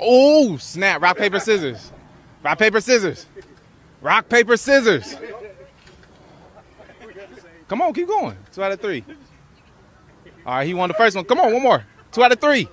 Oh, snap. Rock, paper, scissors. Rock, paper, scissors. Rock, paper, scissors. Come on, keep going. Two out of three. All right, he won the first one. Come on, one more. Two out of three.